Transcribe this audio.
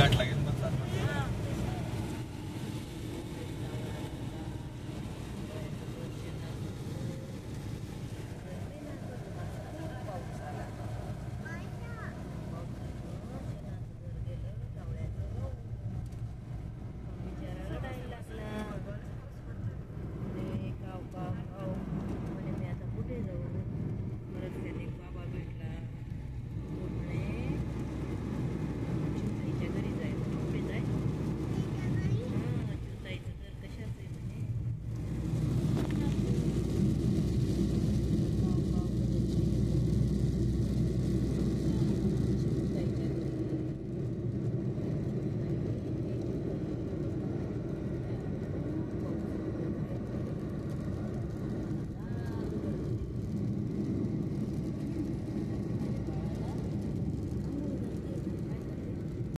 ঘাট লাগে